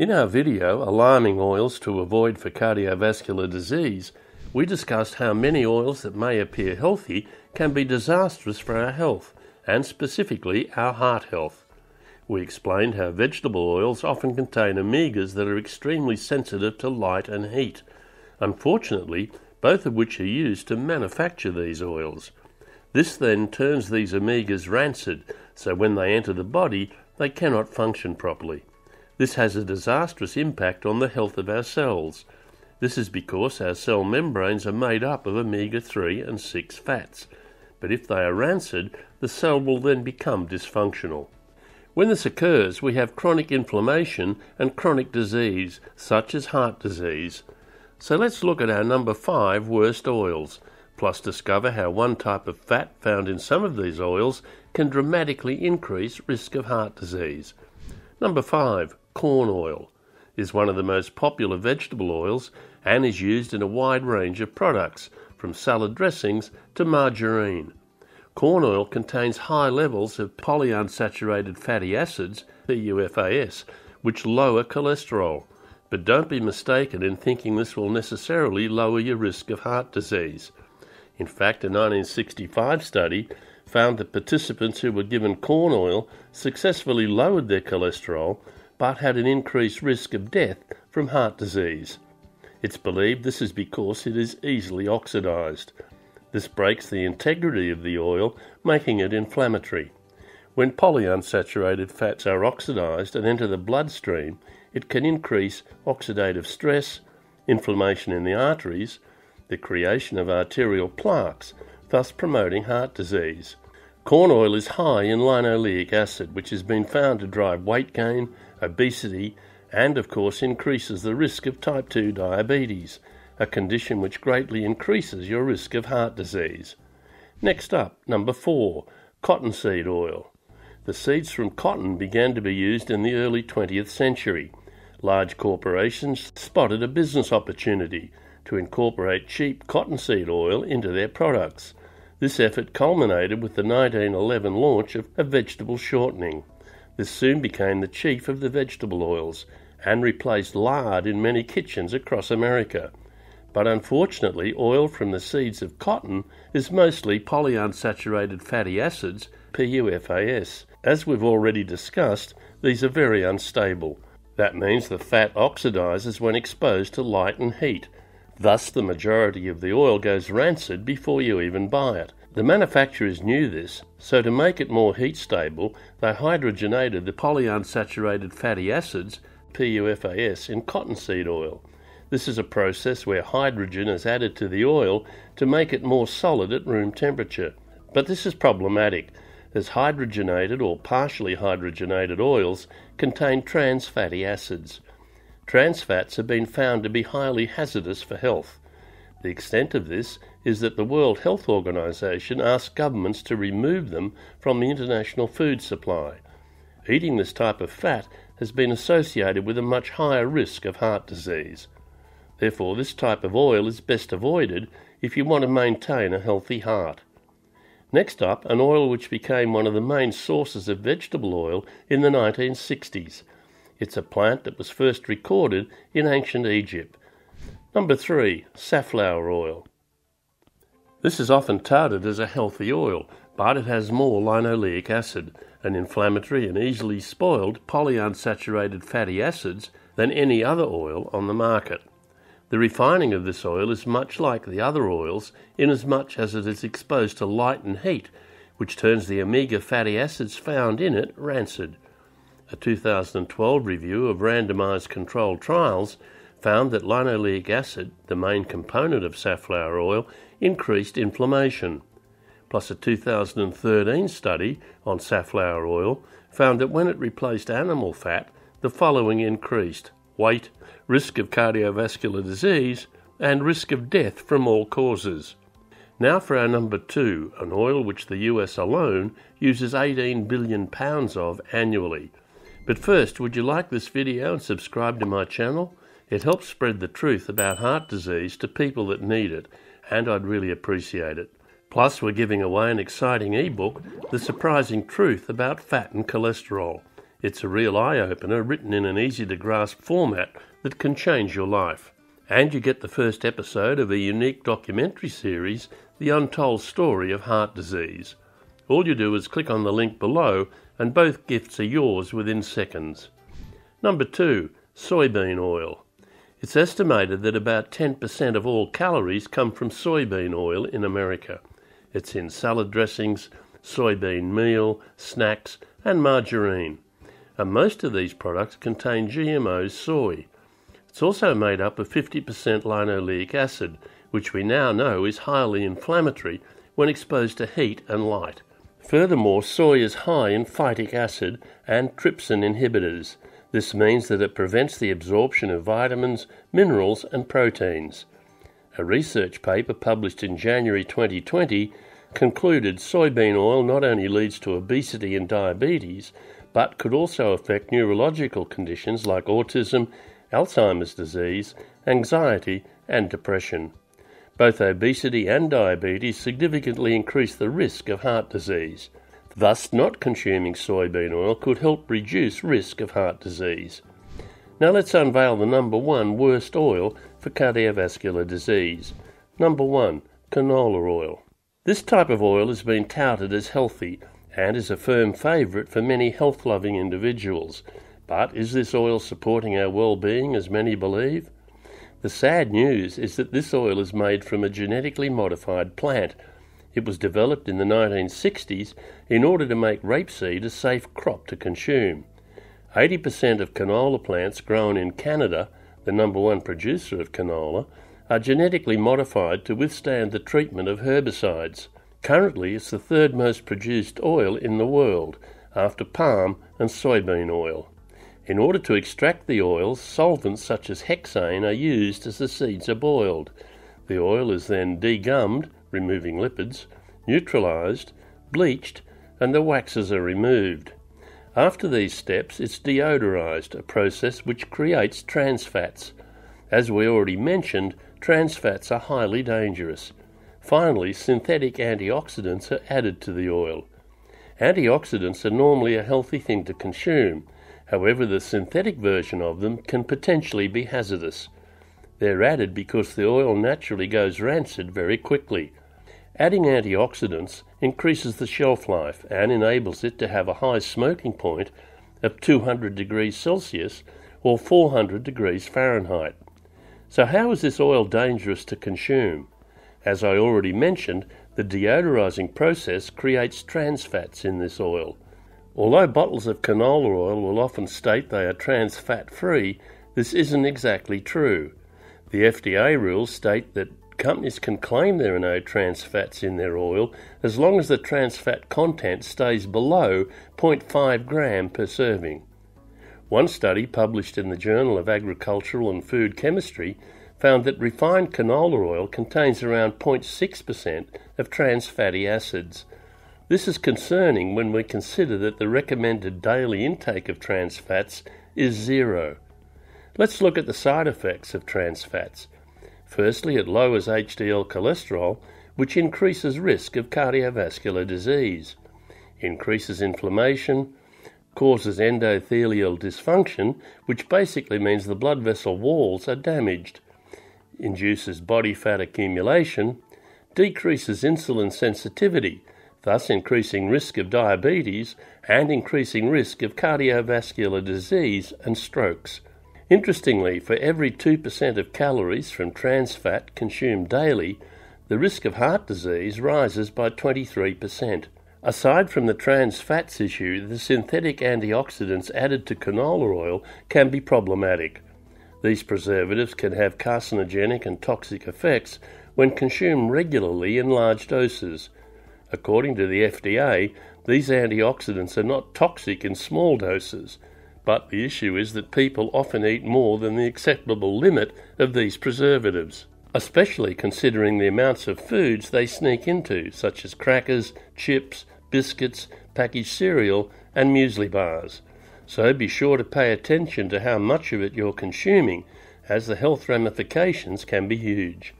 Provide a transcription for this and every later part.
In our video, Alarming Oils to Avoid for Cardiovascular Disease, we discussed how many oils that may appear healthy can be disastrous for our health, and specifically our heart health. We explained how vegetable oils often contain omegas that are extremely sensitive to light and heat, unfortunately, both of which are used to manufacture these oils. This then turns these omegas rancid, so when they enter the body, they cannot function properly. This has a disastrous impact on the health of our cells. This is because our cell membranes are made up of omega 3 and 6 fats. But if they are rancid, the cell will then become dysfunctional. When this occurs, we have chronic inflammation and chronic disease, such as heart disease. So let's look at our number 5 worst oils, plus discover how one type of fat found in some of these oils can dramatically increase risk of heart disease. Number 5 corn oil is one of the most popular vegetable oils and is used in a wide range of products, from salad dressings to margarine. Corn oil contains high levels of polyunsaturated fatty acids, PUFAS, which lower cholesterol. But don't be mistaken in thinking this will necessarily lower your risk of heart disease. In fact, a 1965 study found that participants who were given corn oil successfully lowered their cholesterol but had an increased risk of death from heart disease. It's believed this is because it is easily oxidized. This breaks the integrity of the oil, making it inflammatory. When polyunsaturated fats are oxidized and enter the bloodstream, it can increase oxidative stress, inflammation in the arteries, the creation of arterial plaques, thus promoting heart disease. Corn oil is high in linoleic acid, which has been found to drive weight gain, obesity, and of course increases the risk of type 2 diabetes, a condition which greatly increases your risk of heart disease. Next up, number 4, cottonseed oil. The seeds from cotton began to be used in the early 20th century. Large corporations spotted a business opportunity to incorporate cheap cottonseed oil into their products. This effort culminated with the 1911 launch of a vegetable shortening. This soon became the chief of the vegetable oils and replaced lard in many kitchens across America. But unfortunately, oil from the seeds of cotton is mostly polyunsaturated fatty acids, PUFAS. As we've already discussed, these are very unstable. That means the fat oxidizes when exposed to light and heat. Thus, the majority of the oil goes rancid before you even buy it. The manufacturers knew this, so to make it more heat stable, they hydrogenated the polyunsaturated fatty acids, PUFAS, in cottonseed oil. This is a process where hydrogen is added to the oil to make it more solid at room temperature. But this is problematic, as hydrogenated or partially hydrogenated oils contain trans fatty acids. Trans fats have been found to be highly hazardous for health. The extent of this is that the World Health Organization asks governments to remove them from the international food supply. Eating this type of fat has been associated with a much higher risk of heart disease. Therefore, this type of oil is best avoided if you want to maintain a healthy heart. Next up, an oil which became one of the main sources of vegetable oil in the 1960s. It's a plant that was first recorded in ancient Egypt Number three, safflower oil. This is often touted as a healthy oil, but it has more linoleic acid, an inflammatory and easily spoiled polyunsaturated fatty acids, than any other oil on the market. The refining of this oil is much like the other oils inasmuch as it is exposed to light and heat, which turns the omega fatty acids found in it rancid. A 2012 review of randomized controlled trials found that linoleic acid, the main component of safflower oil, increased inflammation. Plus, a 2013 study on safflower oil found that when it replaced animal fat, the following increased weight, risk of cardiovascular disease, and risk of death from all causes. Now for our number two, an oil which the US alone uses 18 billion pounds of annually. But first, would you like this video and subscribe to my channel? It helps spread the truth about heart disease to people that need it, and I'd really appreciate it. Plus, we're giving away an exciting ebook, The Surprising Truth About Fat and Cholesterol. It's a real eye opener written in an easy to grasp format that can change your life. And you get the first episode of a unique documentary series, The Untold Story of Heart Disease. All you do is click on the link below, and both gifts are yours within seconds. Number two, soybean oil. It's estimated that about 10% of all calories come from soybean oil in America. It's in salad dressings, soybean meal, snacks, and margarine and most of these products contain GMO soy. It's also made up of 50% linoleic acid, which we now know is highly inflammatory when exposed to heat and light. Furthermore, soy is high in phytic acid and trypsin inhibitors. This means that it prevents the absorption of vitamins, minerals, and proteins. A research paper published in January 2020 concluded soybean oil not only leads to obesity and diabetes, but could also affect neurological conditions like autism, Alzheimer's disease, anxiety, and depression. Both obesity and diabetes significantly increase the risk of heart disease. Thus, not consuming soybean oil could help reduce risk of heart disease. Now let's unveil the number one worst oil for cardiovascular disease. Number one, canola oil. This type of oil has been touted as healthy and is a firm favourite for many health loving individuals. But is this oil supporting our well being as many believe? The sad news is that this oil is made from a genetically modified plant. It was developed in the 1960s in order to make rapeseed a safe crop to consume. 80% of canola plants grown in Canada, the number one producer of canola, are genetically modified to withstand the treatment of herbicides. Currently, it's the third most produced oil in the world, after palm and soybean oil. In order to extract the oils, solvents such as hexane are used as the seeds are boiled. The oil is then degummed, removing lipids, neutralized, bleached, and the waxes are removed. After these steps, it's deodorized, a process which creates trans fats. As we already mentioned, trans fats are highly dangerous. Finally, synthetic antioxidants are added to the oil. Antioxidants are normally a healthy thing to consume. However, the synthetic version of them can potentially be hazardous. They're added because the oil naturally goes rancid very quickly. Adding antioxidants increases the shelf life and enables it to have a high smoking point of 200 degrees Celsius or 400 degrees Fahrenheit. So, how is this oil dangerous to consume? As I already mentioned, the deodorizing process creates trans fats in this oil. Although bottles of canola oil will often state they are trans fat free, this isn't exactly true. The FDA rules state that companies can claim there are no trans fats in their oil as long as the trans fat content stays below 0.5 gram per serving. One study published in the Journal of Agricultural and Food Chemistry found that refined canola oil contains around 0.6% of trans fatty acids. This is concerning when we consider that the recommended daily intake of trans fats is zero. Let's look at the side effects of trans fats. Firstly, it lowers HDL cholesterol, which increases risk of cardiovascular disease, increases inflammation, causes endothelial dysfunction, which basically means the blood vessel walls are damaged, induces body fat accumulation, decreases insulin sensitivity, thus increasing risk of diabetes and increasing risk of cardiovascular disease and strokes. Interestingly, for every 2% of calories from trans fat consumed daily, the risk of heart disease rises by 23%. Aside from the trans fats issue, the synthetic antioxidants added to canola oil can be problematic. These preservatives can have carcinogenic and toxic effects when consumed regularly in large doses. According to the FDA, these antioxidants are not toxic in small doses, but the issue is that people often eat more than the acceptable limit of these preservatives, especially considering the amounts of foods they sneak into, such as crackers, chips, biscuits, packaged cereal, and muesli bars. So be sure to pay attention to how much of it you're consuming, as the health ramifications can be huge.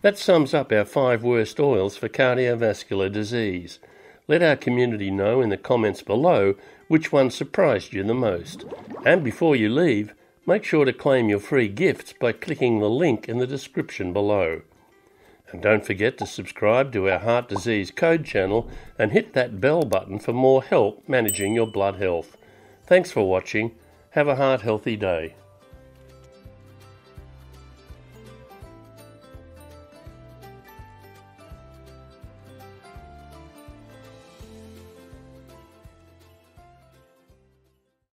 That sums up our five worst oils for cardiovascular disease. Let our community know in the comments below which one surprised you the most. And before you leave, make sure to claim your free gifts by clicking the link in the description below. And don't forget to subscribe to our Heart Disease Code channel and hit that bell button for more help managing your blood health. Thanks for watching. Have a heart healthy day.